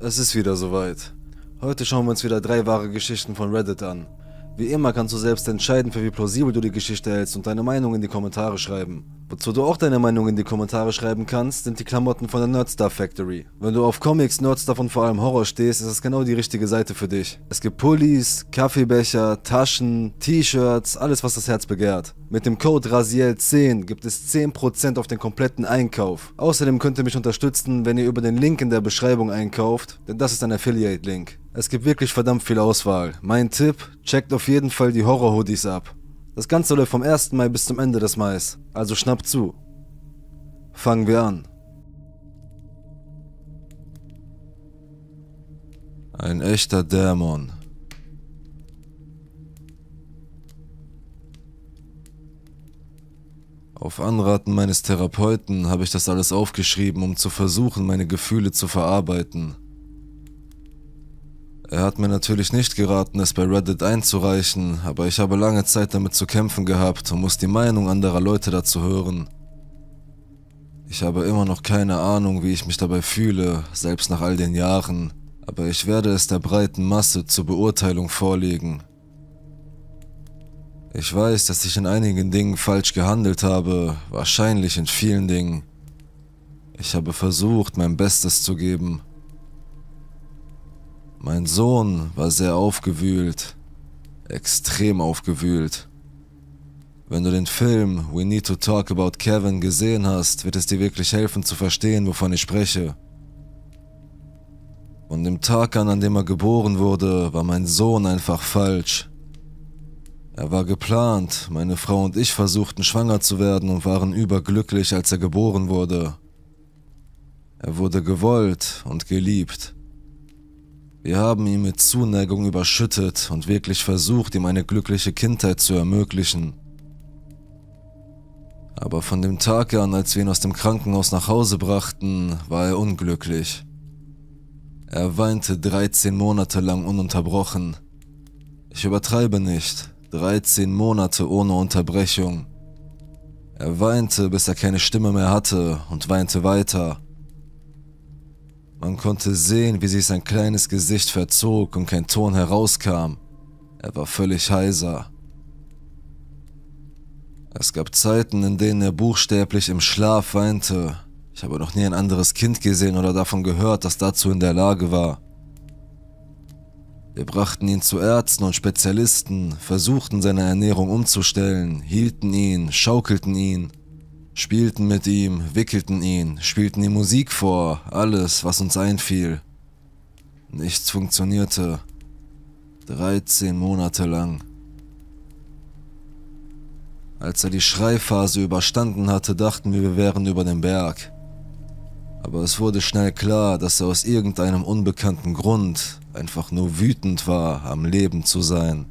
Es ist wieder soweit. Heute schauen wir uns wieder drei wahre Geschichten von Reddit an. Wie immer kannst du selbst entscheiden, für wie plausibel du die Geschichte hältst und deine Meinung in die Kommentare schreiben. Wozu du auch deine Meinung in die Kommentare schreiben kannst, sind die Klamotten von der Nerdstar Factory. Wenn du auf Comics, Nerdstuff und vor allem Horror stehst, ist das genau die richtige Seite für dich. Es gibt Pullis, Kaffeebecher, Taschen, T-Shirts, alles was das Herz begehrt. Mit dem Code RASIEL10 gibt es 10% auf den kompletten Einkauf. Außerdem könnt ihr mich unterstützen, wenn ihr über den Link in der Beschreibung einkauft, denn das ist ein Affiliate-Link. Es gibt wirklich verdammt viel Auswahl. Mein Tipp, checkt auf jeden Fall die Horror-Hoodies ab. Das Ganze läuft vom 1. Mai bis zum Ende des Mais, also schnappt zu. Fangen wir an. Ein echter Dämon. Auf Anraten meines Therapeuten habe ich das alles aufgeschrieben, um zu versuchen, meine Gefühle zu verarbeiten. Er hat mir natürlich nicht geraten, es bei Reddit einzureichen, aber ich habe lange Zeit damit zu kämpfen gehabt und muss die Meinung anderer Leute dazu hören. Ich habe immer noch keine Ahnung, wie ich mich dabei fühle, selbst nach all den Jahren, aber ich werde es der breiten Masse zur Beurteilung vorlegen. Ich weiß, dass ich in einigen Dingen falsch gehandelt habe, wahrscheinlich in vielen Dingen. Ich habe versucht, mein Bestes zu geben. Mein Sohn war sehr aufgewühlt, extrem aufgewühlt. Wenn du den Film We Need to Talk About Kevin gesehen hast, wird es dir wirklich helfen zu verstehen, wovon ich spreche. Von dem Tag an, an dem er geboren wurde, war mein Sohn einfach falsch. Er war geplant, meine Frau und ich versuchten schwanger zu werden und waren überglücklich, als er geboren wurde. Er wurde gewollt und geliebt. Wir haben ihn mit Zuneigung überschüttet und wirklich versucht, ihm eine glückliche Kindheit zu ermöglichen. Aber von dem Tag an, als wir ihn aus dem Krankenhaus nach Hause brachten, war er unglücklich. Er weinte 13 Monate lang ununterbrochen. Ich übertreibe nicht, 13 Monate ohne Unterbrechung. Er weinte, bis er keine Stimme mehr hatte und weinte weiter. Man konnte sehen, wie sich sein kleines Gesicht verzog und kein Ton herauskam. Er war völlig heiser. Es gab Zeiten, in denen er buchstäblich im Schlaf weinte. Ich habe noch nie ein anderes Kind gesehen oder davon gehört, das dazu in der Lage war. Wir brachten ihn zu Ärzten und Spezialisten, versuchten seine Ernährung umzustellen, hielten ihn, schaukelten ihn, spielten mit ihm, wickelten ihn, spielten ihm Musik vor, alles, was uns einfiel. Nichts funktionierte. 13 Monate lang. Als er die Schreiphase überstanden hatte, dachten wir, wir wären über dem Berg. Aber es wurde schnell klar, dass er aus irgendeinem unbekannten Grund einfach nur wütend war, am Leben zu sein.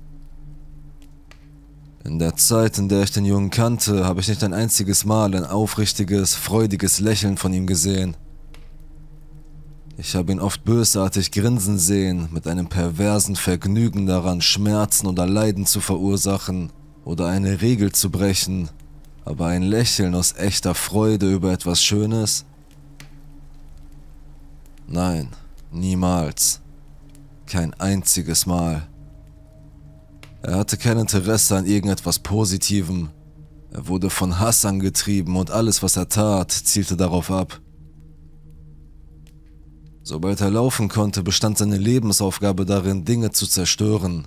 In der Zeit, in der ich den Jungen kannte, habe ich nicht ein einziges Mal ein aufrichtiges, freudiges Lächeln von ihm gesehen. Ich habe ihn oft bösartig grinsen sehen, mit einem perversen Vergnügen daran, Schmerzen oder Leiden zu verursachen oder eine Regel zu brechen, aber ein Lächeln aus echter Freude über etwas Schönes? Nein, niemals. Kein einziges Mal. Er hatte kein Interesse an irgendetwas Positivem. Er wurde von Hass angetrieben und alles, was er tat, zielte darauf ab. Sobald er laufen konnte, bestand seine Lebensaufgabe darin, Dinge zu zerstören.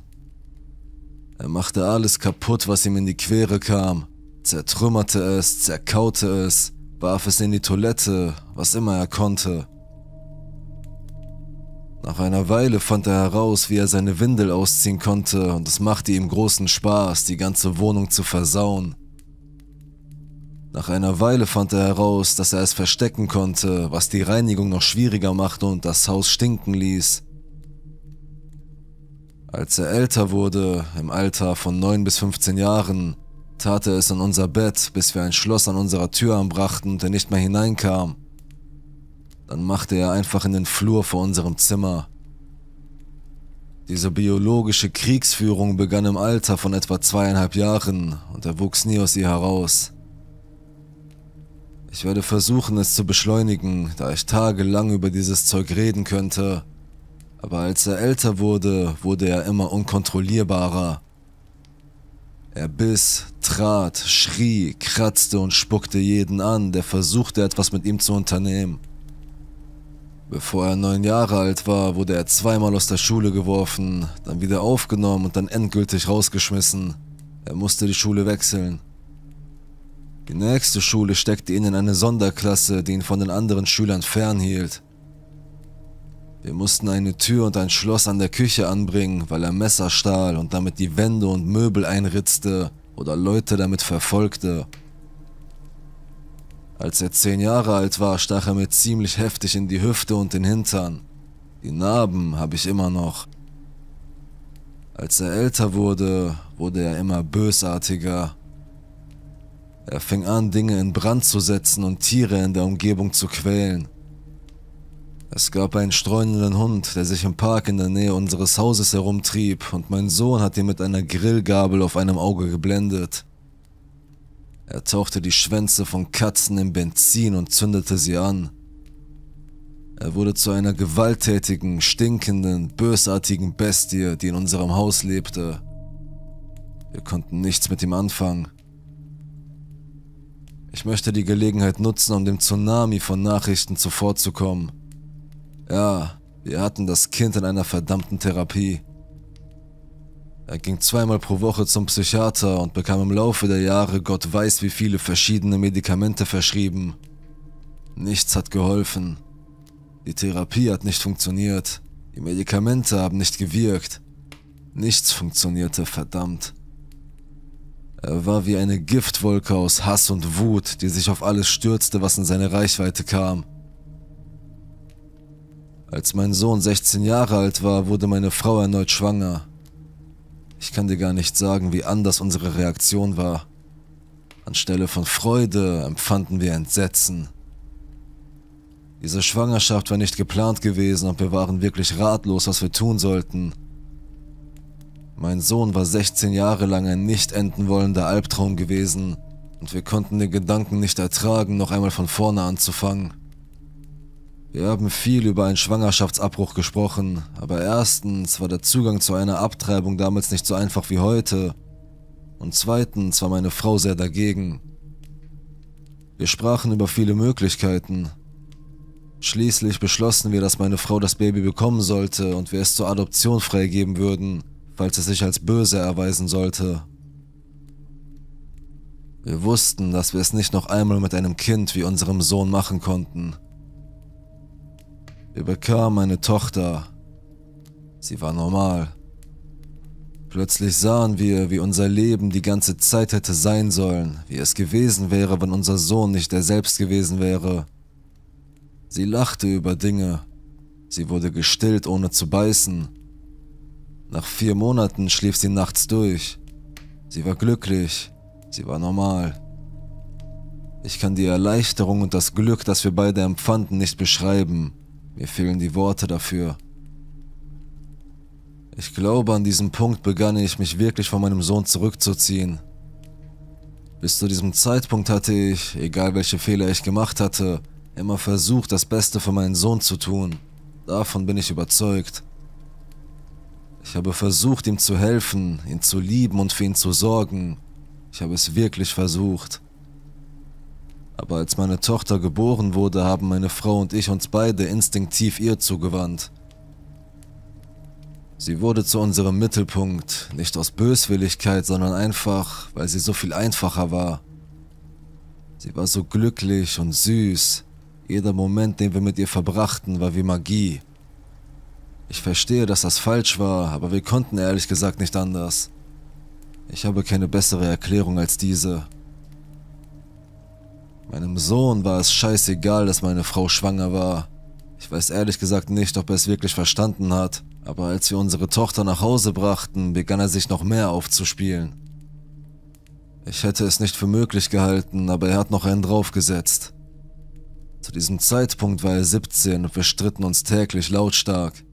Er machte alles kaputt, was ihm in die Quere kam, zertrümmerte es, zerkaute es, warf es in die Toilette, was immer er konnte. Nach einer Weile fand er heraus, wie er seine Windel ausziehen konnte, und es machte ihm großen Spaß, die ganze Wohnung zu versauen. Nach einer Weile fand er heraus, dass er es verstecken konnte, was die Reinigung noch schwieriger machte und das Haus stinken ließ. Als er älter wurde, im Alter von 9 bis 15 Jahren, tat er es in unser Bett, bis wir ein Schloss an unserer Tür anbrachten und er nicht mehr hineinkam. Dann machte er einfach in den Flur vor unserem Zimmer. Diese biologische Kriegsführung begann im Alter von etwa zweieinhalb Jahren und er wuchs nie aus ihr heraus. Ich werde versuchen, es zu beschleunigen, da ich tagelang über dieses Zeug reden könnte. Aber als er älter wurde, wurde er immer unkontrollierbarer. Er biss, trat, schrie, kratzte und spuckte jeden an, der versuchte etwas mit ihm zu unternehmen. Bevor er neun Jahre alt war, wurde er zweimal aus der Schule geworfen, dann wieder aufgenommen und dann endgültig rausgeschmissen. Er musste die Schule wechseln. Die nächste Schule steckte ihn in eine Sonderklasse, die ihn von den anderen Schülern fernhielt. Wir mussten eine Tür und ein Schloss an der Küche anbringen, weil er Messer stahl und damit die Wände und Möbel einritzte oder Leute damit verfolgte. Als er zehn Jahre alt war, stach er mir ziemlich heftig in die Hüfte und den Hintern. Die Narben habe ich immer noch. Als er älter wurde, wurde er immer bösartiger. Er fing an, Dinge in Brand zu setzen und Tiere in der Umgebung zu quälen. Es gab einen streunenden Hund, der sich im Park in der Nähe unseres Hauses herumtrieb, und mein Sohn hat ihn mit einer Grillgabel auf einem Auge geblendet. Er tauchte die Schwänze von Katzen in Benzin und zündete sie an. Er wurde zu einer gewalttätigen, stinkenden, bösartigen Bestie, die in unserem Haus lebte. Wir konnten nichts mit ihm anfangen. Ich möchte die Gelegenheit nutzen, um dem Tsunami von Nachrichten zuvorzukommen. Ja, wir hatten das Kind in einer verdammten Therapie. Er ging zweimal pro Woche zum Psychiater und bekam im Laufe der Jahre Gott weiß wie viele verschiedene Medikamente verschrieben. Nichts hat geholfen. Die Therapie hat nicht funktioniert. Die Medikamente haben nicht gewirkt. Nichts funktionierte, verdammt. Er war wie eine Giftwolke aus Hass und Wut, die sich auf alles stürzte, was in seine Reichweite kam. Als mein Sohn 16 Jahre alt war, wurde meine Frau erneut schwanger. Ich kann dir gar nicht sagen, wie anders unsere Reaktion war. Anstelle von Freude empfanden wir Entsetzen. Diese Schwangerschaft war nicht geplant gewesen und wir waren wirklich ratlos, was wir tun sollten. Mein Sohn war 16 Jahre lang ein nicht enden wollender Albtraum gewesen und wir konnten den Gedanken nicht ertragen, noch einmal von vorne anzufangen. Wir haben viel über einen Schwangerschaftsabbruch gesprochen, aber erstens war der Zugang zu einer Abtreibung damals nicht so einfach wie heute und zweitens war meine Frau sehr dagegen. Wir sprachen über viele Möglichkeiten. Schließlich beschlossen wir, dass meine Frau das Baby bekommen sollte und wir es zur Adoption freigeben würden, falls es sich als böse erweisen sollte. Wir wussten, dass wir es nicht noch einmal mit einem Kind wie unserem Sohn machen konnten. Wir bekamen eine Tochter. Sie war normal. Plötzlich sahen wir, wie unser Leben die ganze Zeit hätte sein sollen, wie es gewesen wäre, wenn unser Sohn nicht er selbst gewesen wäre. Sie lachte über Dinge. Sie wurde gestillt, ohne zu beißen. Nach vier Monaten schlief sie nachts durch. Sie war glücklich, sie war normal. Ich kann die Erleichterung und das Glück, das wir beide empfanden, nicht beschreiben. Mir fehlen die Worte dafür. Ich glaube, an diesem Punkt begann ich mich wirklich von meinem Sohn zurückzuziehen. Bis zu diesem Zeitpunkt hatte ich, egal welche Fehler ich gemacht hatte, immer versucht, das Beste für meinen Sohn zu tun. Davon bin ich überzeugt. Ich habe versucht, ihm zu helfen, ihn zu lieben und für ihn zu sorgen. Ich habe es wirklich versucht. Aber als meine Tochter geboren wurde, haben meine Frau und ich uns beide instinktiv ihr zugewandt. Sie wurde zu unserem Mittelpunkt, nicht aus Böswilligkeit, sondern einfach, weil sie so viel einfacher war. Sie war so glücklich und süß. Jeder Moment, den wir mit ihr verbrachten, war wie Magie. Ich verstehe, dass das falsch war, aber wir konnten ehrlich gesagt nicht anders. Ich habe keine bessere Erklärung als diese. Meinem Sohn war es scheißegal, dass meine Frau schwanger war. Ich weiß ehrlich gesagt nicht, ob er es wirklich verstanden hat, aber als wir unsere Tochter nach Hause brachten, begann er sich noch mehr aufzuspielen. Ich hätte es nicht für möglich gehalten, aber er hat noch einen draufgesetzt. Zu diesem Zeitpunkt war er 17 und wir stritten uns täglich lautstark.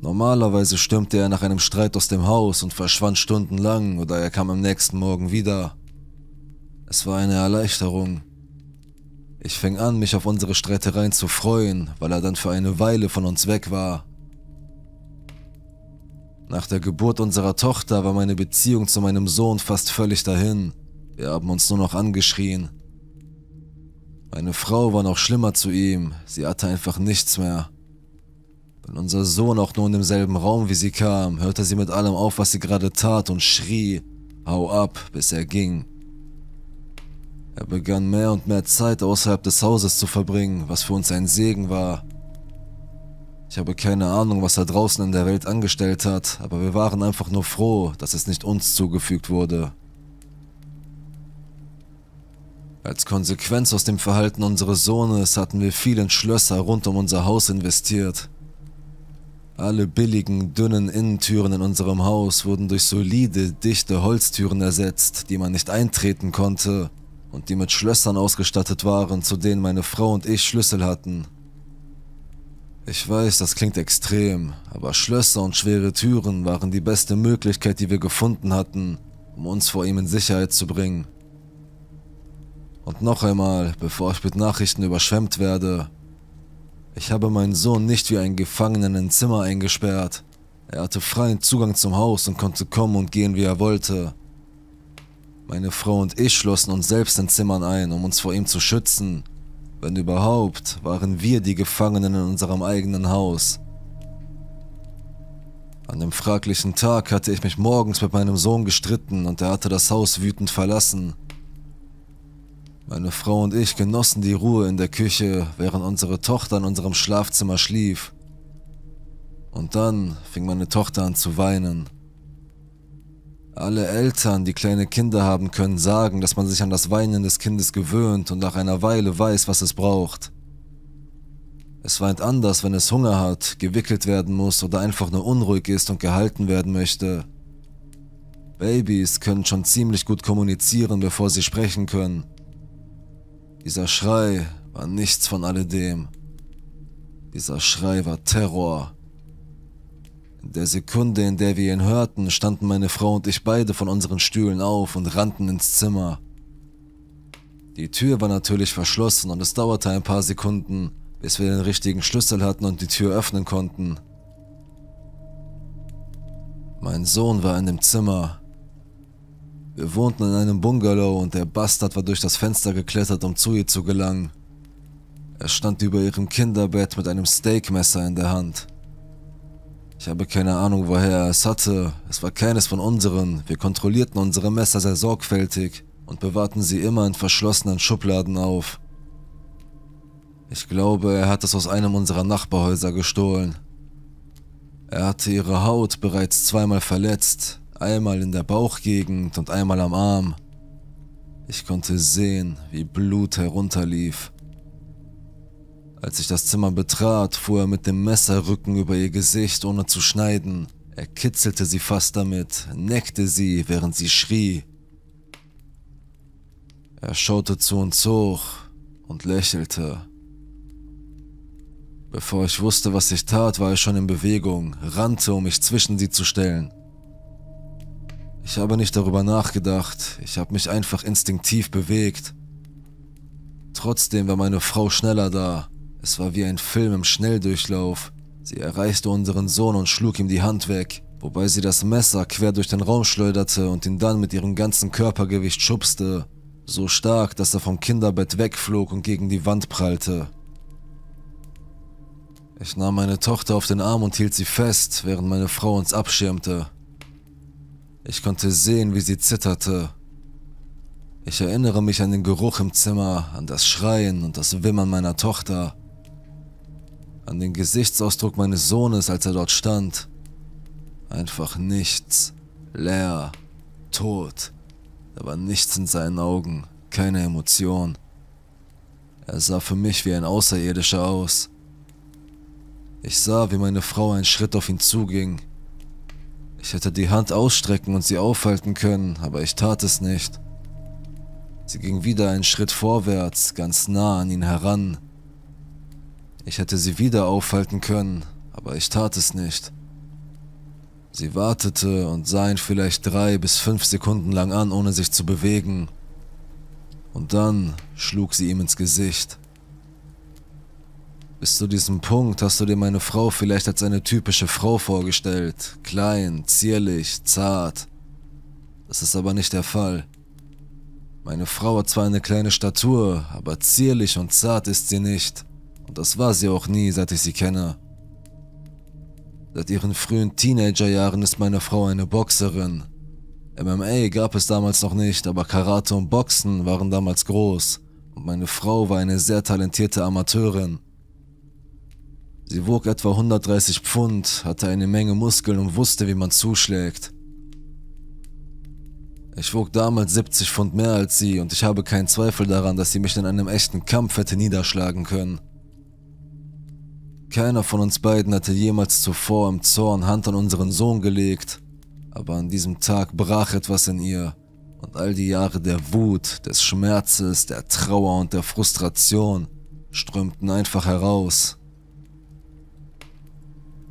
Normalerweise stürmte er nach einem Streit aus dem Haus und verschwand stundenlang oder er kam am nächsten Morgen wieder. Es war eine Erleichterung. Ich fing an, mich auf unsere Streitereien zu freuen, weil er dann für eine Weile von uns weg war. Nach der Geburt unserer Tochter war meine Beziehung zu meinem Sohn fast völlig dahin. Wir haben uns nur noch angeschrien. Meine Frau war noch schlimmer zu ihm, sie hatte einfach nichts mehr. Wenn unser Sohn auch nur in demselben Raum wie sie kam, hörte sie mit allem auf, was sie gerade tat und schrie, hau ab, bis er ging. Er begann mehr und mehr Zeit außerhalb des Hauses zu verbringen, was für uns ein Segen war. Ich habe keine Ahnung, was er draußen in der Welt angestellt hat, aber wir waren einfach nur froh, dass es nicht uns zugefügt wurde. Als Konsequenz aus dem Verhalten unseres Sohnes hatten wir viel in Schlösser rund um unser Haus investiert. Alle billigen, dünnen Innentüren in unserem Haus wurden durch solide, dichte Holztüren ersetzt, die man nicht eintreten konnte und die mit Schlössern ausgestattet waren, zu denen meine Frau und ich Schlüssel hatten. Ich weiß, das klingt extrem, aber Schlösser und schwere Türen waren die beste Möglichkeit, die wir gefunden hatten, um uns vor ihm in Sicherheit zu bringen. Und noch einmal, bevor ich mit Nachrichten überschwemmt werde, ich habe meinen Sohn nicht wie einen Gefangenen in Zimmer eingesperrt. Er hatte freien Zugang zum Haus und konnte kommen und gehen, wie er wollte. Meine Frau und ich schlossen uns selbst in Zimmern ein, um uns vor ihm zu schützen. Wenn überhaupt, waren wir die Gefangenen in unserem eigenen Haus. An dem fraglichen Tag hatte ich mich morgens mit meinem Sohn gestritten und er hatte das Haus wütend verlassen. Meine Frau und ich genossen die Ruhe in der Küche, während unsere Tochter in unserem Schlafzimmer schlief. Und dann fing meine Tochter an zu weinen. Alle Eltern, die kleine Kinder haben, können sagen, dass man sich an das Weinen des Kindes gewöhnt und nach einer Weile weiß, was es braucht. Es weint anders, wenn es Hunger hat, gewickelt werden muss oder einfach nur unruhig ist und gehalten werden möchte. Babys können schon ziemlich gut kommunizieren, bevor sie sprechen können. Dieser Schrei war nichts von alledem. Dieser Schrei war Terror. Der Sekunde, in der wir ihn hörten, standen meine Frau und ich beide von unseren Stühlen auf und rannten ins Zimmer. Die Tür war natürlich verschlossen und es dauerte ein paar Sekunden, bis wir den richtigen Schlüssel hatten und die Tür öffnen konnten. Mein Sohn war in dem Zimmer. Wir wohnten in einem Bungalow und der Bastard war durch das Fenster geklettert, um zu ihr zu gelangen. Er stand über ihrem Kinderbett mit einem Steakmesser in der Hand. Ich habe keine Ahnung, woher er es hatte. Es war keines von unseren. Wir kontrollierten unsere Messer sehr sorgfältig und bewahrten sie immer in verschlossenen Schubladen auf. Ich glaube, er hat es aus einem unserer Nachbarhäuser gestohlen. Er hatte ihre Haut bereits zweimal verletzt, einmal in der Bauchgegend und einmal am Arm. Ich konnte sehen, wie Blut herunterlief. Als ich das Zimmer betrat, fuhr er mit dem Messerrücken über ihr Gesicht, ohne zu schneiden. Er kitzelte sie fast damit, neckte sie, während sie schrie. Er schaute zu uns hoch und lächelte. Bevor ich wusste, was ich tat, war er schon in Bewegung, rannte, um mich zwischen sie zu stellen. Ich habe nicht darüber nachgedacht, ich habe mich einfach instinktiv bewegt. Trotzdem war meine Frau schneller da. Es war wie ein Film im Schnelldurchlauf. Sie erreichte unseren Sohn und schlug ihm die Hand weg, wobei sie das Messer quer durch den Raum schleuderte und ihn dann mit ihrem ganzen Körpergewicht schubste, so stark, dass er vom Kinderbett wegflog und gegen die Wand prallte. Ich nahm meine Tochter auf den Arm und hielt sie fest, während meine Frau uns abschirmte. Ich konnte sehen, wie sie zitterte. Ich erinnere mich an den Geruch im Zimmer, an das Schreien und das Wimmern meiner Tochter an den Gesichtsausdruck meines Sohnes, als er dort stand. Einfach nichts, leer, tot. Da war nichts in seinen Augen, keine Emotion. Er sah für mich wie ein Außerirdischer aus. Ich sah, wie meine Frau einen Schritt auf ihn zuging. Ich hätte die Hand ausstrecken und sie aufhalten können, aber ich tat es nicht. Sie ging wieder einen Schritt vorwärts, ganz nah an ihn heran, ich hätte sie wieder aufhalten können, aber ich tat es nicht. Sie wartete und sah ihn vielleicht drei bis fünf Sekunden lang an, ohne sich zu bewegen. Und dann schlug sie ihm ins Gesicht. Bis zu diesem Punkt hast du dir meine Frau vielleicht als eine typische Frau vorgestellt. Klein, zierlich, zart. Das ist aber nicht der Fall. Meine Frau hat zwar eine kleine Statur, aber zierlich und zart ist sie nicht. Und das war sie auch nie, seit ich sie kenne. Seit ihren frühen Teenagerjahren ist meine Frau eine Boxerin. MMA gab es damals noch nicht, aber Karate und Boxen waren damals groß. Und meine Frau war eine sehr talentierte Amateurin. Sie wog etwa 130 Pfund, hatte eine Menge Muskeln und wusste, wie man zuschlägt. Ich wog damals 70 Pfund mehr als sie und ich habe keinen Zweifel daran, dass sie mich in einem echten Kampf hätte niederschlagen können. Keiner von uns beiden hatte jemals zuvor im Zorn Hand an unseren Sohn gelegt, aber an diesem Tag brach etwas in ihr und all die Jahre der Wut, des Schmerzes, der Trauer und der Frustration strömten einfach heraus.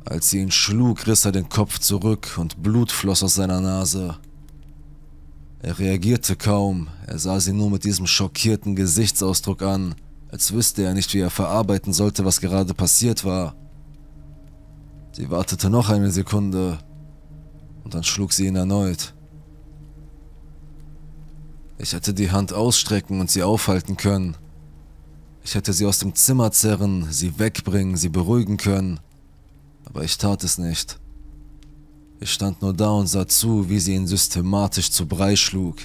Als sie ihn schlug, riss er den Kopf zurück und Blut floss aus seiner Nase. Er reagierte kaum, er sah sie nur mit diesem schockierten Gesichtsausdruck an, als wüsste er nicht, wie er verarbeiten sollte, was gerade passiert war. Sie wartete noch eine Sekunde und dann schlug sie ihn erneut. Ich hätte die Hand ausstrecken und sie aufhalten können. Ich hätte sie aus dem Zimmer zerren, sie wegbringen, sie beruhigen können. Aber ich tat es nicht. Ich stand nur da und sah zu, wie sie ihn systematisch zu Brei schlug.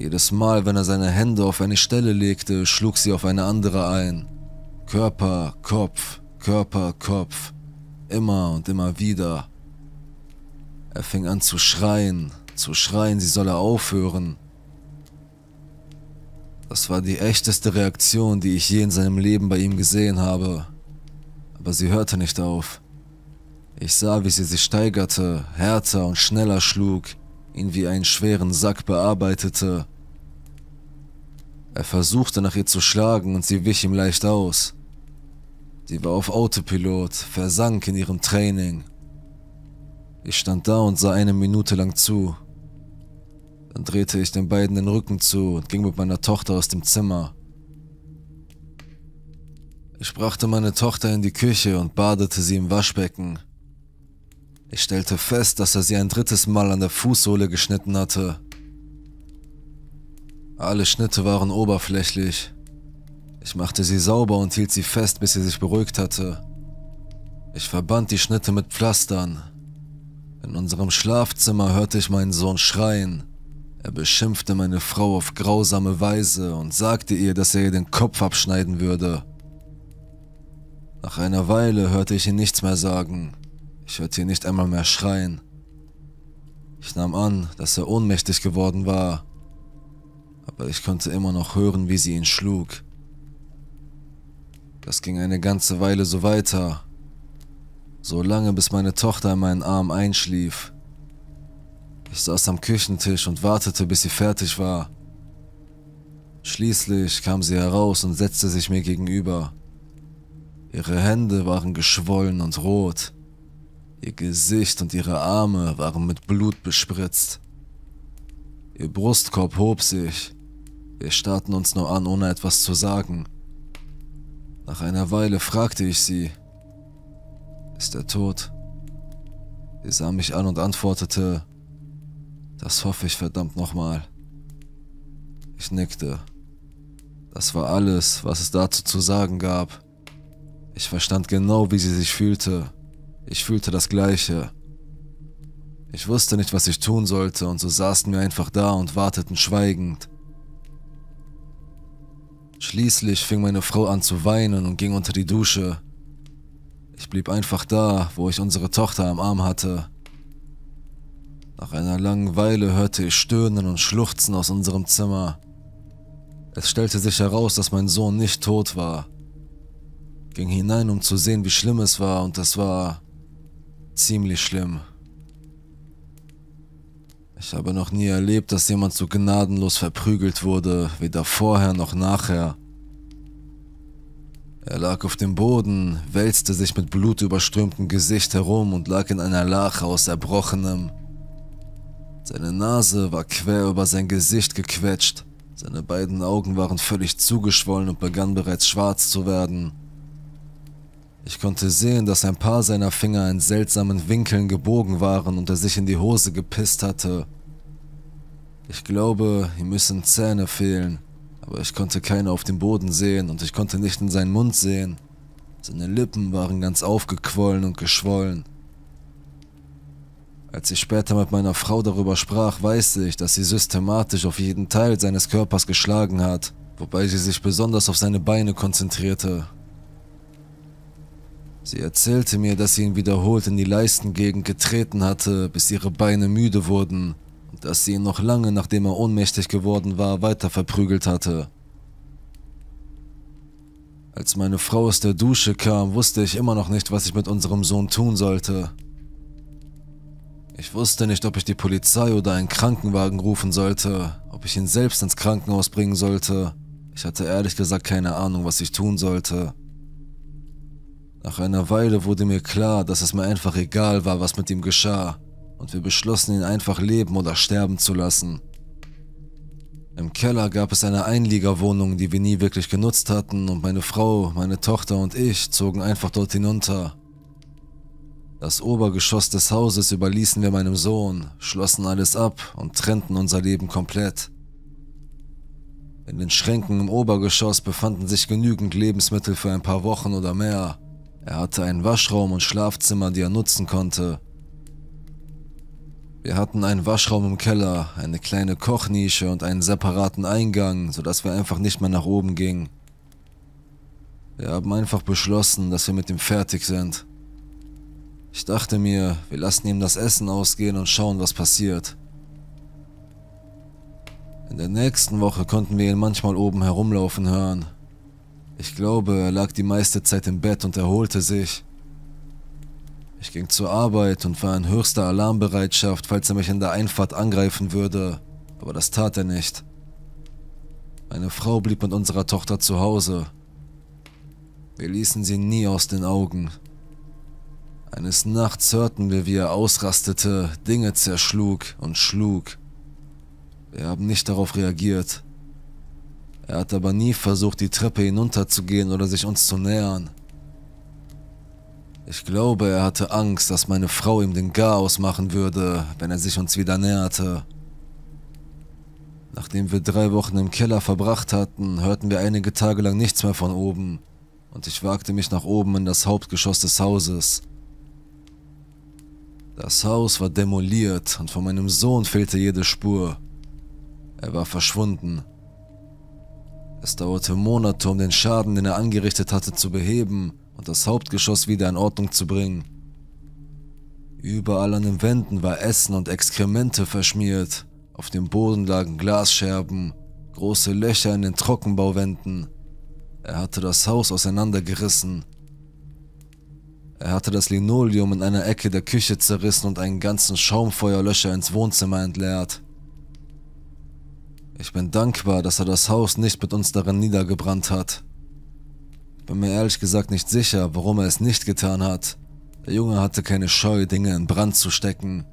Jedes Mal, wenn er seine Hände auf eine Stelle legte, schlug sie auf eine andere ein. Körper, Kopf, Körper, Kopf. Immer und immer wieder. Er fing an zu schreien, zu schreien, sie solle aufhören. Das war die echteste Reaktion, die ich je in seinem Leben bei ihm gesehen habe. Aber sie hörte nicht auf. Ich sah, wie sie sich steigerte, härter und schneller schlug, ihn wie einen schweren Sack bearbeitete. Er versuchte nach ihr zu schlagen und sie wich ihm leicht aus. Sie war auf Autopilot, versank in ihrem Training. Ich stand da und sah eine Minute lang zu. Dann drehte ich den beiden den Rücken zu und ging mit meiner Tochter aus dem Zimmer. Ich brachte meine Tochter in die Küche und badete sie im Waschbecken. Ich stellte fest, dass er sie ein drittes Mal an der Fußsohle geschnitten hatte. Alle Schnitte waren oberflächlich. Ich machte sie sauber und hielt sie fest, bis sie sich beruhigt hatte. Ich verband die Schnitte mit Pflastern. In unserem Schlafzimmer hörte ich meinen Sohn schreien. Er beschimpfte meine Frau auf grausame Weise und sagte ihr, dass er ihr den Kopf abschneiden würde. Nach einer Weile hörte ich ihn nichts mehr sagen. Ich hörte ihn nicht einmal mehr schreien. Ich nahm an, dass er ohnmächtig geworden war, aber ich konnte immer noch hören, wie sie ihn schlug. Das ging eine ganze Weile so weiter, so lange bis meine Tochter in meinen Arm einschlief. Ich saß am Küchentisch und wartete, bis sie fertig war. Schließlich kam sie heraus und setzte sich mir gegenüber. Ihre Hände waren geschwollen und rot. Ihr Gesicht und ihre Arme waren mit Blut bespritzt. Ihr Brustkorb hob sich. Wir starrten uns nur an, ohne etwas zu sagen. Nach einer Weile fragte ich sie, ist er tot? Sie sah mich an und antwortete, das hoffe ich verdammt nochmal. Ich nickte. Das war alles, was es dazu zu sagen gab. Ich verstand genau, wie sie sich fühlte. Ich fühlte das Gleiche. Ich wusste nicht, was ich tun sollte, und so saßen wir einfach da und warteten schweigend. Schließlich fing meine Frau an zu weinen und ging unter die Dusche. Ich blieb einfach da, wo ich unsere Tochter am Arm hatte. Nach einer langen Weile hörte ich Stöhnen und Schluchzen aus unserem Zimmer. Es stellte sich heraus, dass mein Sohn nicht tot war. Ging hinein, um zu sehen, wie schlimm es war, und es war ziemlich schlimm. Ich habe noch nie erlebt, dass jemand so gnadenlos verprügelt wurde, weder vorher noch nachher. Er lag auf dem Boden, wälzte sich mit blutüberströmtem Gesicht herum und lag in einer Lache aus Erbrochenem. Seine Nase war quer über sein Gesicht gequetscht, Seine beiden Augen waren völlig zugeschwollen und begannen bereits schwarz zu werden. Ich konnte sehen, dass ein paar seiner Finger in seltsamen Winkeln gebogen waren und er sich in die Hose gepisst hatte. Ich glaube, ihm müssen Zähne fehlen, aber ich konnte keine auf dem Boden sehen und ich konnte nicht in seinen Mund sehen. Seine Lippen waren ganz aufgequollen und geschwollen. Als ich später mit meiner Frau darüber sprach, weiß ich, dass sie systematisch auf jeden Teil seines Körpers geschlagen hat, wobei sie sich besonders auf seine Beine konzentrierte. Sie erzählte mir, dass sie ihn wiederholt in die Leistengegend getreten hatte, bis ihre Beine müde wurden und dass sie ihn noch lange nachdem er ohnmächtig geworden war, weiter verprügelt hatte. Als meine Frau aus der Dusche kam, wusste ich immer noch nicht, was ich mit unserem Sohn tun sollte. Ich wusste nicht, ob ich die Polizei oder einen Krankenwagen rufen sollte, ob ich ihn selbst ins Krankenhaus bringen sollte. Ich hatte ehrlich gesagt keine Ahnung, was ich tun sollte. Nach einer Weile wurde mir klar, dass es mir einfach egal war, was mit ihm geschah, und wir beschlossen, ihn einfach leben oder sterben zu lassen. Im Keller gab es eine Einliegerwohnung, die wir nie wirklich genutzt hatten, und meine Frau, meine Tochter und ich zogen einfach dort hinunter. Das Obergeschoss des Hauses überließen wir meinem Sohn, schlossen alles ab und trennten unser Leben komplett. In den Schränken im Obergeschoss befanden sich genügend Lebensmittel für ein paar Wochen oder mehr. Er hatte einen Waschraum und Schlafzimmer, die er nutzen konnte. Wir hatten einen Waschraum im Keller, eine kleine Kochnische und einen separaten Eingang, sodass wir einfach nicht mehr nach oben gingen. Wir haben einfach beschlossen, dass wir mit ihm fertig sind. Ich dachte mir, wir lassen ihm das Essen ausgehen und schauen, was passiert. In der nächsten Woche konnten wir ihn manchmal oben herumlaufen hören. Ich glaube, er lag die meiste Zeit im Bett und erholte sich. Ich ging zur Arbeit und war in höchster Alarmbereitschaft, falls er mich in der Einfahrt angreifen würde, aber das tat er nicht. Meine Frau blieb mit unserer Tochter zu Hause. Wir ließen sie nie aus den Augen. Eines Nachts hörten wir, wie er ausrastete, Dinge zerschlug und schlug. Wir haben nicht darauf reagiert. Er hat aber nie versucht, die Treppe hinunterzugehen oder sich uns zu nähern. Ich glaube, er hatte Angst, dass meine Frau ihm den Garaus machen würde, wenn er sich uns wieder näherte. Nachdem wir drei Wochen im Keller verbracht hatten, hörten wir einige Tage lang nichts mehr von oben, und ich wagte mich nach oben in das Hauptgeschoss des Hauses. Das Haus war demoliert und von meinem Sohn fehlte jede Spur. Er war verschwunden. Es dauerte Monate, um den Schaden, den er angerichtet hatte, zu beheben und das Hauptgeschoss wieder in Ordnung zu bringen. Überall an den Wänden war Essen und Exkremente verschmiert, auf dem Boden lagen Glasscherben, große Löcher in den Trockenbauwänden. Er hatte das Haus auseinandergerissen er hatte das Linoleum in einer Ecke der Küche zerrissen und einen ganzen Schaumfeuerlöscher ins Wohnzimmer entleert. Ich bin dankbar, dass er das Haus nicht mit uns darin niedergebrannt hat. Ich bin mir ehrlich gesagt nicht sicher, warum er es nicht getan hat. Der Junge hatte keine Scheu, Dinge in Brand zu stecken.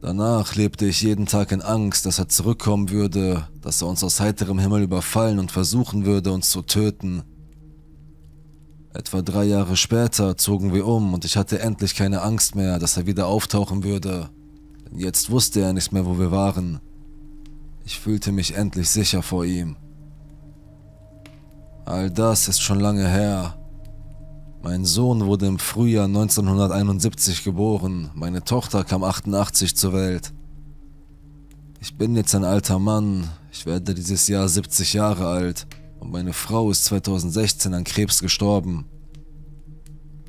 Danach lebte ich jeden Tag in Angst, dass er zurückkommen würde, dass er uns aus heiterem Himmel überfallen und versuchen würde, uns zu töten. Etwa drei Jahre später zogen wir um und ich hatte endlich keine Angst mehr, dass er wieder auftauchen würde. Denn jetzt wusste er nicht mehr, wo wir waren. Ich fühlte mich endlich sicher vor ihm. All das ist schon lange her. Mein Sohn wurde im Frühjahr 1971 geboren, meine Tochter kam 88 zur Welt. Ich bin jetzt ein alter Mann, ich werde dieses Jahr 70 Jahre alt und meine Frau ist 2016 an Krebs gestorben.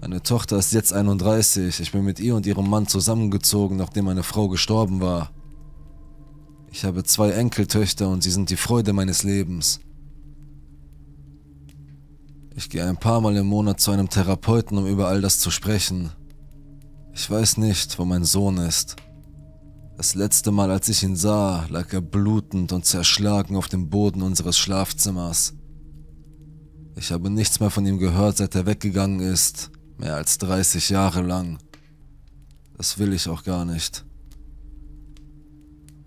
Meine Tochter ist jetzt 31, ich bin mit ihr und ihrem Mann zusammengezogen, nachdem meine Frau gestorben war. Ich habe zwei Enkeltöchter und sie sind die Freude meines Lebens. Ich gehe ein paar Mal im Monat zu einem Therapeuten, um über all das zu sprechen. Ich weiß nicht, wo mein Sohn ist. Das letzte Mal, als ich ihn sah, lag er blutend und zerschlagen auf dem Boden unseres Schlafzimmers. Ich habe nichts mehr von ihm gehört, seit er weggegangen ist. Mehr als 30 Jahre lang. Das will ich auch gar nicht.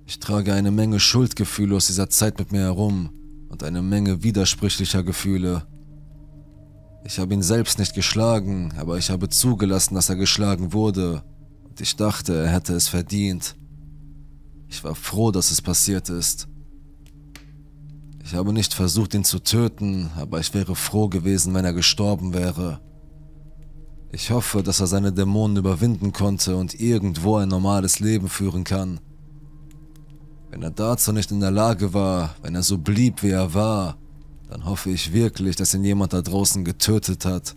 Ich trage eine Menge Schuldgefühle aus dieser Zeit mit mir herum und eine Menge widersprüchlicher Gefühle. Ich habe ihn selbst nicht geschlagen, aber ich habe zugelassen, dass er geschlagen wurde und ich dachte, er hätte es verdient. Ich war froh, dass es passiert ist. Ich habe nicht versucht, ihn zu töten, aber ich wäre froh gewesen, wenn er gestorben wäre. Ich hoffe, dass er seine Dämonen überwinden konnte und irgendwo ein normales Leben führen kann. Wenn er dazu nicht in der Lage war, wenn er so blieb, wie er war, dann hoffe ich wirklich, dass ihn jemand da draußen getötet hat.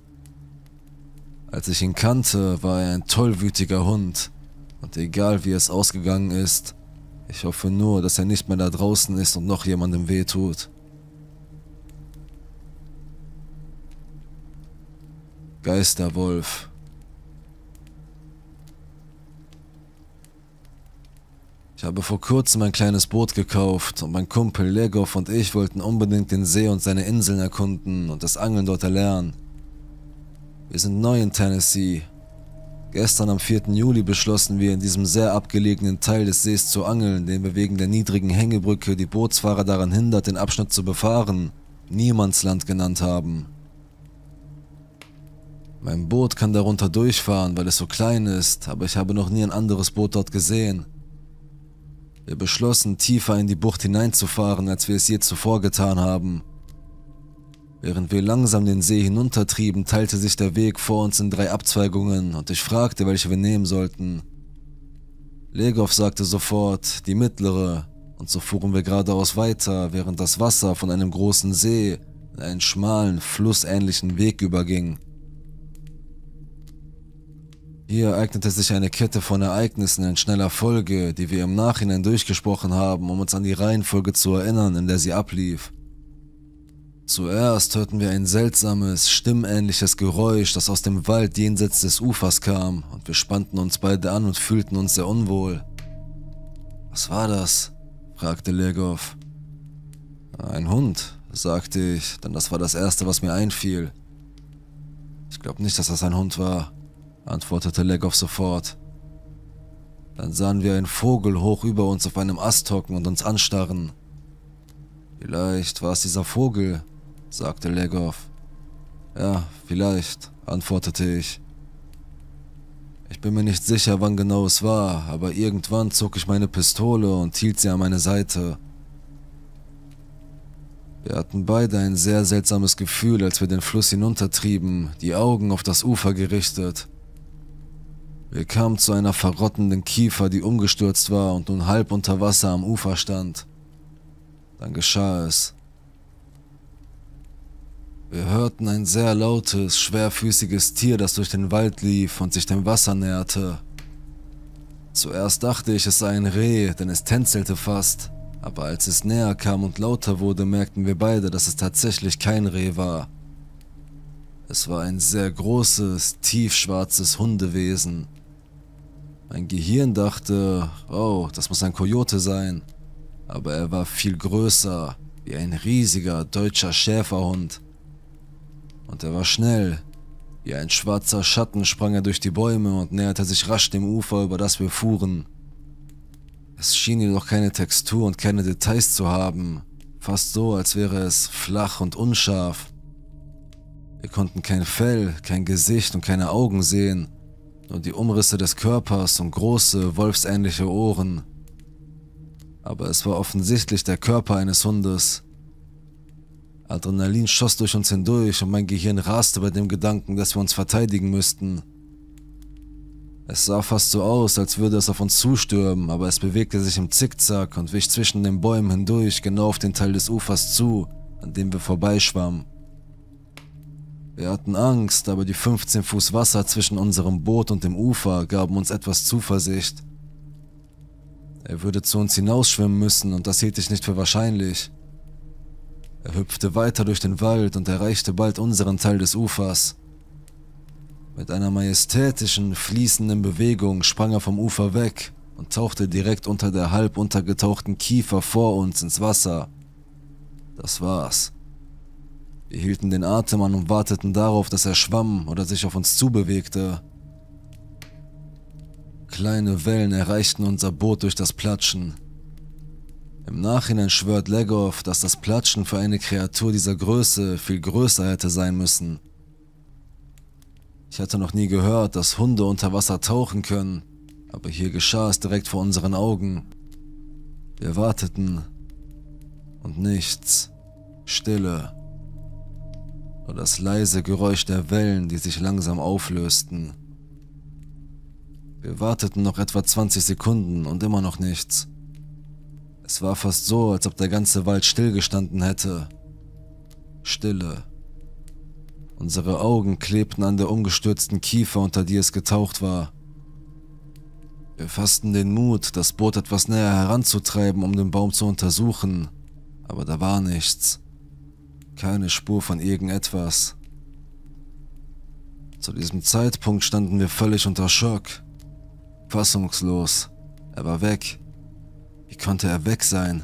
Als ich ihn kannte, war er ein tollwütiger Hund. Und egal wie es ausgegangen ist, ich hoffe nur, dass er nicht mehr da draußen ist und noch jemandem wehtut. Geisterwolf. Ich habe vor kurzem ein kleines Boot gekauft und mein Kumpel Legov und ich wollten unbedingt den See und seine Inseln erkunden und das Angeln dort erlernen. Wir sind neu in Tennessee Gestern am 4. Juli beschlossen wir in diesem sehr abgelegenen Teil des Sees zu angeln, den wir wegen der niedrigen Hängebrücke die Bootsfahrer daran hindert, den Abschnitt zu befahren, Niemandsland genannt haben. Mein Boot kann darunter durchfahren, weil es so klein ist, aber ich habe noch nie ein anderes Boot dort gesehen. Wir beschlossen, tiefer in die Bucht hineinzufahren, als wir es je zuvor getan haben. Während wir langsam den See hinuntertrieben, teilte sich der Weg vor uns in drei Abzweigungen und ich fragte, welche wir nehmen sollten. Legov sagte sofort, die mittlere, und so fuhren wir geradeaus weiter, während das Wasser von einem großen See in einen schmalen, flussähnlichen Weg überging. Hier ereignete sich eine Kette von Ereignissen in schneller Folge, die wir im Nachhinein durchgesprochen haben, um uns an die Reihenfolge zu erinnern, in der sie ablief. Zuerst hörten wir ein seltsames, stimmähnliches Geräusch, das aus dem Wald jenseits des Ufers kam, und wir spannten uns beide an und fühlten uns sehr unwohl. Was war das? fragte Legov. Ein Hund, sagte ich, denn das war das Erste, was mir einfiel. Ich glaube nicht, dass das ein Hund war, antwortete Legov sofort. Dann sahen wir einen Vogel hoch über uns auf einem Ast hocken und uns anstarren. Vielleicht war es dieser Vogel, sagte Legov. Ja, vielleicht, antwortete ich. Ich bin mir nicht sicher, wann genau es war, aber irgendwann zog ich meine Pistole und hielt sie an meine Seite. Wir hatten beide ein sehr seltsames Gefühl, als wir den Fluss hinuntertrieben, die Augen auf das Ufer gerichtet. Wir kamen zu einer verrottenden Kiefer, die umgestürzt war und nun halb unter Wasser am Ufer stand. Dann geschah es. Wir hörten ein sehr lautes, schwerfüßiges Tier, das durch den Wald lief und sich dem Wasser näherte. Zuerst dachte ich, es sei ein Reh, denn es tänzelte fast, aber als es näher kam und lauter wurde, merkten wir beide, dass es tatsächlich kein Reh war. Es war ein sehr großes, tiefschwarzes Hundewesen. Mein Gehirn dachte, oh, das muss ein Kojote sein, aber er war viel größer, wie ein riesiger deutscher Schäferhund und er war schnell. Wie ein schwarzer Schatten sprang er durch die Bäume und näherte sich rasch dem Ufer, über das wir fuhren. Es schien jedoch keine Textur und keine Details zu haben, fast so, als wäre es flach und unscharf. Wir konnten kein Fell, kein Gesicht und keine Augen sehen, nur die Umrisse des Körpers und große, wolfsähnliche Ohren. Aber es war offensichtlich der Körper eines Hundes. Adrenalin schoss durch uns hindurch und mein Gehirn raste bei dem Gedanken, dass wir uns verteidigen müssten. Es sah fast so aus, als würde es auf uns zustürmen, aber es bewegte sich im Zickzack und wich zwischen den Bäumen hindurch genau auf den Teil des Ufers zu, an dem wir vorbeischwammen. Wir hatten Angst, aber die 15 Fuß Wasser zwischen unserem Boot und dem Ufer gaben uns etwas Zuversicht. Er würde zu uns hinausschwimmen müssen und das hielt ich nicht für wahrscheinlich. Er hüpfte weiter durch den Wald und erreichte bald unseren Teil des Ufers. Mit einer majestätischen, fließenden Bewegung sprang er vom Ufer weg und tauchte direkt unter der halb untergetauchten Kiefer vor uns ins Wasser. Das war's. Wir hielten den Atem an und warteten darauf, dass er schwamm oder sich auf uns zubewegte. Kleine Wellen erreichten unser Boot durch das Platschen. Im Nachhinein schwört Legov, dass das Platschen für eine Kreatur dieser Größe viel größer hätte sein müssen. Ich hatte noch nie gehört, dass Hunde unter Wasser tauchen können, aber hier geschah es direkt vor unseren Augen. Wir warteten und nichts. Stille. Nur das leise Geräusch der Wellen, die sich langsam auflösten. Wir warteten noch etwa 20 Sekunden und immer noch nichts. Es war fast so, als ob der ganze Wald stillgestanden hätte. Stille. Unsere Augen klebten an der umgestürzten Kiefer, unter die es getaucht war. Wir fassten den Mut, das Boot etwas näher heranzutreiben, um den Baum zu untersuchen, aber da war nichts. Keine Spur von irgendetwas. Zu diesem Zeitpunkt standen wir völlig unter Schock. Fassungslos. Er war weg. Wie konnte er weg sein?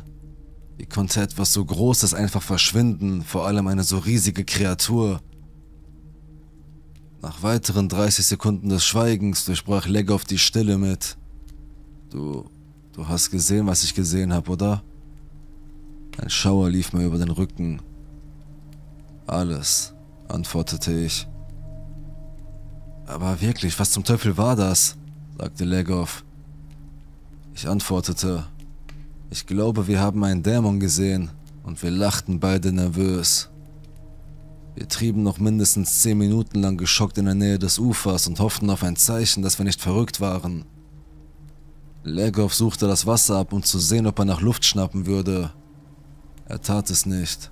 Wie konnte etwas so Großes einfach verschwinden, vor allem eine so riesige Kreatur? Nach weiteren 30 Sekunden des Schweigens durchbrach Legov die Stille mit. Du, du hast gesehen, was ich gesehen habe, oder? Ein Schauer lief mir über den Rücken. Alles, antwortete ich. Aber wirklich, was zum Teufel war das? sagte Legov. Ich antwortete, ich glaube, wir haben einen Dämon gesehen und wir lachten beide nervös. Wir trieben noch mindestens zehn Minuten lang geschockt in der Nähe des Ufers und hofften auf ein Zeichen, dass wir nicht verrückt waren. Legov suchte das Wasser ab, um zu sehen, ob er nach Luft schnappen würde. Er tat es nicht.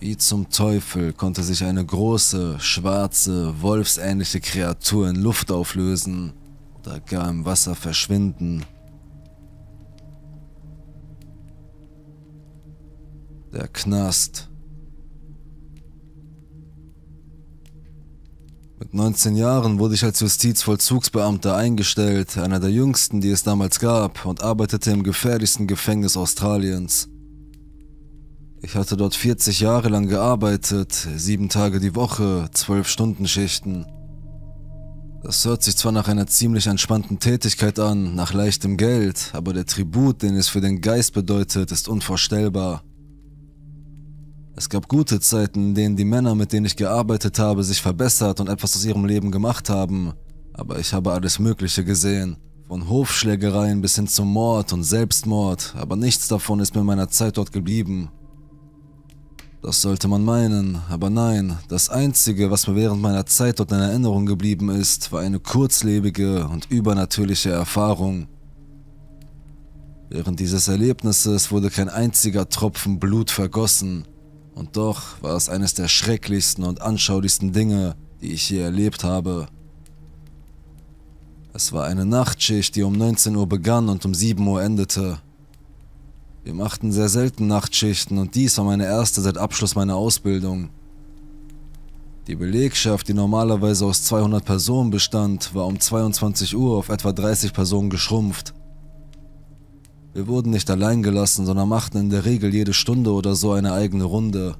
Wie zum Teufel konnte sich eine große, schwarze, wolfsähnliche Kreatur in Luft auflösen oder gar im Wasser verschwinden. Der Knast. Mit 19 Jahren wurde ich als Justizvollzugsbeamter eingestellt, einer der jüngsten, die es damals gab, und arbeitete im gefährlichsten Gefängnis Australiens. Ich hatte dort 40 Jahre lang gearbeitet, sieben Tage die Woche, zwölf Stunden Schichten. Das hört sich zwar nach einer ziemlich entspannten Tätigkeit an, nach leichtem Geld, aber der Tribut, den es für den Geist bedeutet, ist unvorstellbar. Es gab gute Zeiten, in denen die Männer, mit denen ich gearbeitet habe, sich verbessert und etwas aus ihrem Leben gemacht haben, aber ich habe alles Mögliche gesehen. Von Hofschlägereien bis hin zum Mord und Selbstmord, aber nichts davon ist mir in meiner Zeit dort geblieben. Das sollte man meinen, aber nein, das Einzige, was mir während meiner Zeit dort in Erinnerung geblieben ist, war eine kurzlebige und übernatürliche Erfahrung. Während dieses Erlebnisses wurde kein einziger Tropfen Blut vergossen, und doch war es eines der schrecklichsten und anschaulichsten Dinge, die ich je erlebt habe. Es war eine Nachtschicht, die um 19 Uhr begann und um 7 Uhr endete. Wir machten sehr selten Nachtschichten und dies war meine erste seit Abschluss meiner Ausbildung. Die Belegschaft, die normalerweise aus 200 Personen bestand, war um 22 Uhr auf etwa 30 Personen geschrumpft. Wir wurden nicht allein gelassen, sondern machten in der Regel jede Stunde oder so eine eigene Runde.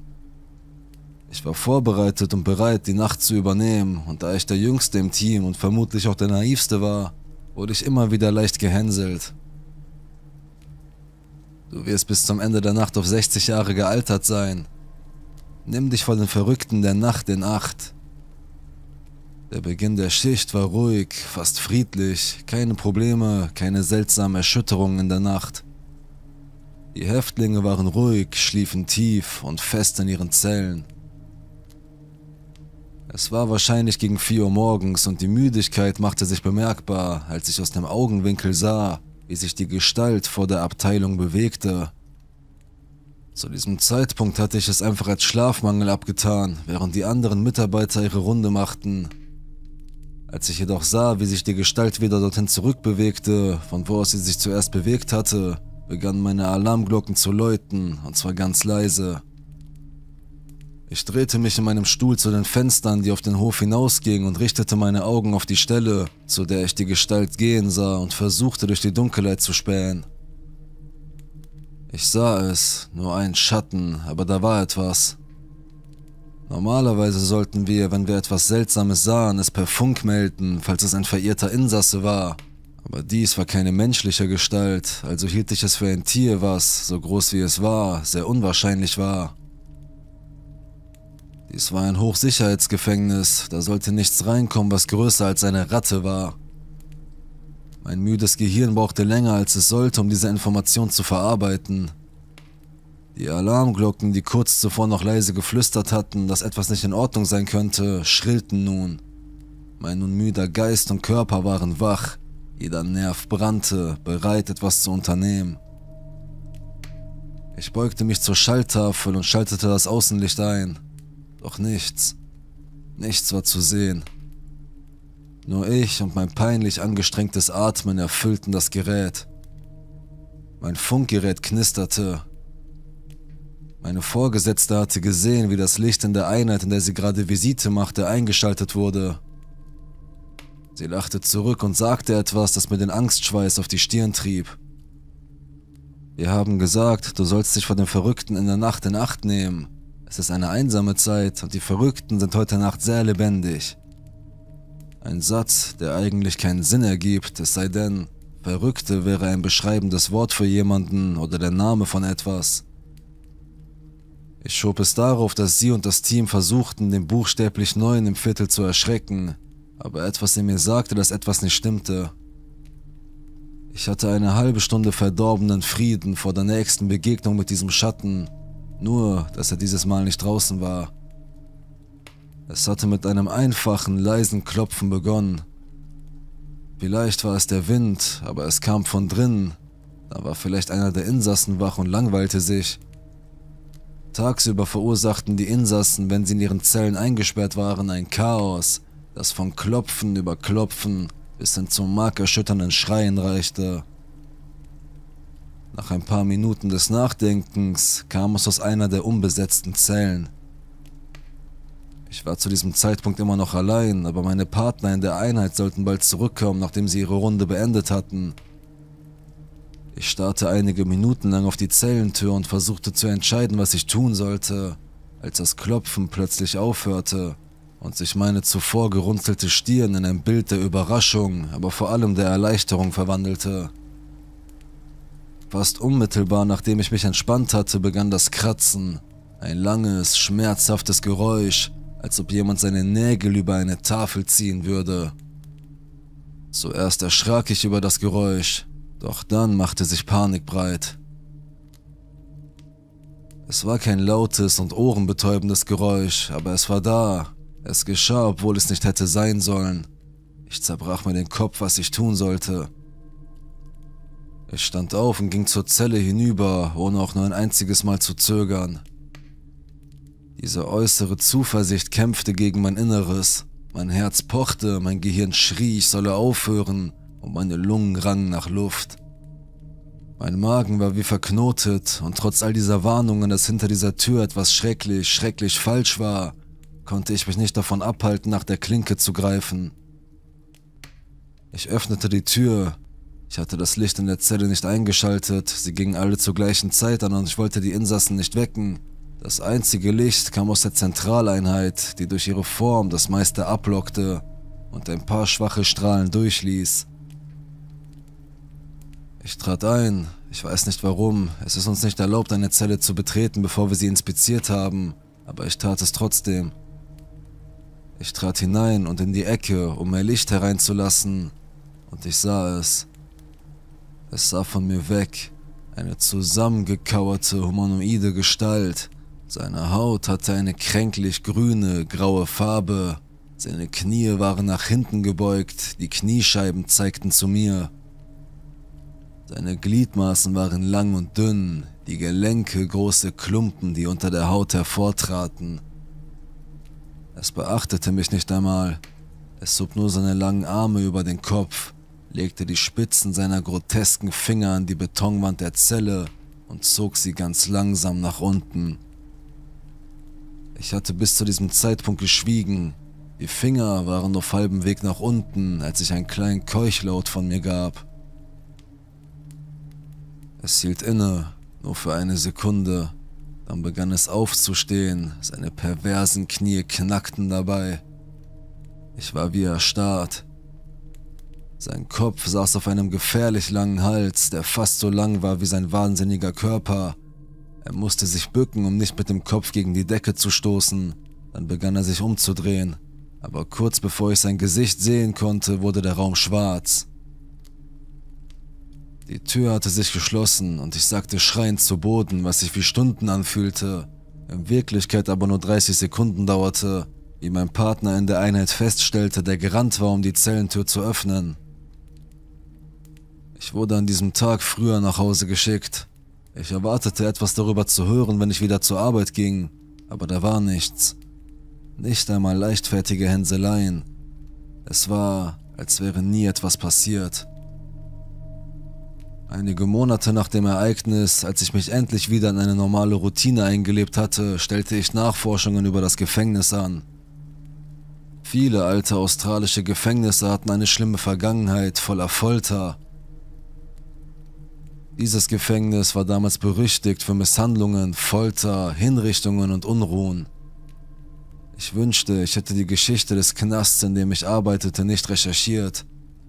Ich war vorbereitet und bereit, die Nacht zu übernehmen, und da ich der Jüngste im Team und vermutlich auch der Naivste war, wurde ich immer wieder leicht gehänselt. Du wirst bis zum Ende der Nacht auf 60 Jahre gealtert sein. Nimm dich vor den Verrückten der Nacht in Acht. Der Beginn der Schicht war ruhig, fast friedlich, keine Probleme, keine seltsamen Erschütterungen in der Nacht. Die Häftlinge waren ruhig, schliefen tief und fest in ihren Zellen. Es war wahrscheinlich gegen 4 Uhr morgens und die Müdigkeit machte sich bemerkbar, als ich aus dem Augenwinkel sah, wie sich die Gestalt vor der Abteilung bewegte. Zu diesem Zeitpunkt hatte ich es einfach als Schlafmangel abgetan, während die anderen Mitarbeiter ihre Runde machten. Als ich jedoch sah, wie sich die Gestalt wieder dorthin zurückbewegte, von wo aus sie sich zuerst bewegt hatte, begannen meine Alarmglocken zu läuten, und zwar ganz leise. Ich drehte mich in meinem Stuhl zu den Fenstern, die auf den Hof hinausgingen, und richtete meine Augen auf die Stelle, zu der ich die Gestalt gehen sah, und versuchte durch die Dunkelheit zu spähen. Ich sah es, nur ein Schatten, aber da war etwas. Normalerweise sollten wir, wenn wir etwas Seltsames sahen, es per Funk melden, falls es ein verirrter Insasse war. Aber dies war keine menschliche Gestalt, also hielt ich es für ein Tier, was, so groß wie es war, sehr unwahrscheinlich war. Dies war ein Hochsicherheitsgefängnis, da sollte nichts reinkommen, was größer als eine Ratte war. Mein müdes Gehirn brauchte länger als es sollte, um diese Information zu verarbeiten. Die Alarmglocken, die kurz zuvor noch leise geflüstert hatten, dass etwas nicht in Ordnung sein könnte, schrillten nun. Mein nun müder Geist und Körper waren wach, jeder Nerv brannte, bereit etwas zu unternehmen. Ich beugte mich zur Schalltafel und schaltete das Außenlicht ein. Doch nichts. Nichts war zu sehen. Nur ich und mein peinlich angestrengtes Atmen erfüllten das Gerät. Mein Funkgerät knisterte. Meine Vorgesetzte hatte gesehen, wie das Licht in der Einheit, in der sie gerade Visite machte, eingeschaltet wurde. Sie lachte zurück und sagte etwas, das mir den Angstschweiß auf die Stirn trieb. Wir haben gesagt, du sollst dich vor den Verrückten in der Nacht in Acht nehmen. Es ist eine einsame Zeit und die Verrückten sind heute Nacht sehr lebendig. Ein Satz, der eigentlich keinen Sinn ergibt, es sei denn, Verrückte wäre ein beschreibendes Wort für jemanden oder der Name von etwas. Ich schob es darauf, dass sie und das Team versuchten, den buchstäblich Neuen im Viertel zu erschrecken, aber etwas in mir sagte, dass etwas nicht stimmte. Ich hatte eine halbe Stunde verdorbenen Frieden vor der nächsten Begegnung mit diesem Schatten nur, dass er dieses Mal nicht draußen war. Es hatte mit einem einfachen, leisen Klopfen begonnen. Vielleicht war es der Wind, aber es kam von drinnen. Da war vielleicht einer der Insassen wach und langweilte sich. Tagsüber verursachten die Insassen, wenn sie in ihren Zellen eingesperrt waren, ein Chaos, das von Klopfen über Klopfen bis hin zum markerschütternden Schreien reichte. Nach ein paar Minuten des Nachdenkens kam es aus einer der unbesetzten Zellen. Ich war zu diesem Zeitpunkt immer noch allein, aber meine Partner in der Einheit sollten bald zurückkommen, nachdem sie ihre Runde beendet hatten. Ich starrte einige Minuten lang auf die Zellentür und versuchte zu entscheiden, was ich tun sollte, als das Klopfen plötzlich aufhörte und sich meine zuvor gerunzelte Stirn in ein Bild der Überraschung, aber vor allem der Erleichterung verwandelte. Fast unmittelbar nachdem ich mich entspannt hatte, begann das Kratzen. Ein langes, schmerzhaftes Geräusch, als ob jemand seine Nägel über eine Tafel ziehen würde. Zuerst erschrak ich über das Geräusch, doch dann machte sich Panik breit. Es war kein lautes und ohrenbetäubendes Geräusch, aber es war da. Es geschah, obwohl es nicht hätte sein sollen. Ich zerbrach mir den Kopf, was ich tun sollte. Ich stand auf und ging zur Zelle hinüber, ohne auch nur ein einziges Mal zu zögern. Diese äußere Zuversicht kämpfte gegen mein Inneres. Mein Herz pochte, mein Gehirn schrie, ich solle aufhören, und meine Lungen rangen nach Luft. Mein Magen war wie verknotet, und trotz all dieser Warnungen, dass hinter dieser Tür etwas schrecklich, schrecklich falsch war, konnte ich mich nicht davon abhalten, nach der Klinke zu greifen. Ich öffnete die Tür, ich hatte das Licht in der Zelle nicht eingeschaltet, sie gingen alle zur gleichen Zeit an und ich wollte die Insassen nicht wecken. Das einzige Licht kam aus der Zentraleinheit, die durch ihre Form das meiste ablockte und ein paar schwache Strahlen durchließ. Ich trat ein, ich weiß nicht warum, es ist uns nicht erlaubt, eine Zelle zu betreten, bevor wir sie inspiziert haben, aber ich tat es trotzdem. Ich trat hinein und in die Ecke, um mehr Licht hereinzulassen, und ich sah es. Es sah von mir weg, eine zusammengekauerte humanoide Gestalt. Seine Haut hatte eine kränklich grüne, graue Farbe. Seine Knie waren nach hinten gebeugt, die Kniescheiben zeigten zu mir. Seine Gliedmaßen waren lang und dünn, die Gelenke große Klumpen, die unter der Haut hervortraten. Es beachtete mich nicht einmal. Es hob nur seine langen Arme über den Kopf legte die Spitzen seiner grotesken Finger an die Betonwand der Zelle und zog sie ganz langsam nach unten. Ich hatte bis zu diesem Zeitpunkt geschwiegen. Die Finger waren auf halbem Weg nach unten, als ich einen kleinen Keuchlaut von mir gab. Es hielt inne, nur für eine Sekunde. Dann begann es aufzustehen, seine perversen Knie knackten dabei. Ich war wie erstarrt. Sein Kopf saß auf einem gefährlich langen Hals, der fast so lang war wie sein wahnsinniger Körper. Er musste sich bücken, um nicht mit dem Kopf gegen die Decke zu stoßen. Dann begann er sich umzudrehen. Aber kurz bevor ich sein Gesicht sehen konnte, wurde der Raum schwarz. Die Tür hatte sich geschlossen und ich sagte schreiend zu Boden, was sich wie Stunden anfühlte, in Wirklichkeit aber nur 30 Sekunden dauerte, wie mein Partner in der Einheit feststellte, der gerannt war, um die Zellentür zu öffnen. Ich wurde an diesem Tag früher nach Hause geschickt. Ich erwartete etwas darüber zu hören, wenn ich wieder zur Arbeit ging, aber da war nichts. Nicht einmal leichtfertige Hänseleien. Es war, als wäre nie etwas passiert. Einige Monate nach dem Ereignis, als ich mich endlich wieder in eine normale Routine eingelebt hatte, stellte ich Nachforschungen über das Gefängnis an. Viele alte australische Gefängnisse hatten eine schlimme Vergangenheit voller Folter, dieses Gefängnis war damals berüchtigt für Misshandlungen, Folter, Hinrichtungen und Unruhen. Ich wünschte, ich hätte die Geschichte des Knasts, in dem ich arbeitete, nicht recherchiert,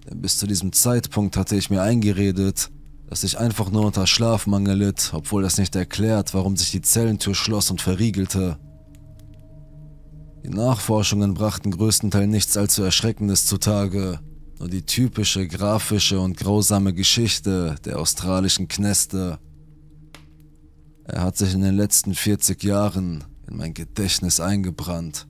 denn bis zu diesem Zeitpunkt hatte ich mir eingeredet, dass ich einfach nur unter Schlafmangel litt, obwohl das nicht erklärt, warum sich die Zellentür schloss und verriegelte. Die Nachforschungen brachten größtenteils nichts allzu Erschreckendes zutage, nur die typische grafische und grausame Geschichte der australischen Kneste. Er hat sich in den letzten 40 Jahren in mein Gedächtnis eingebrannt.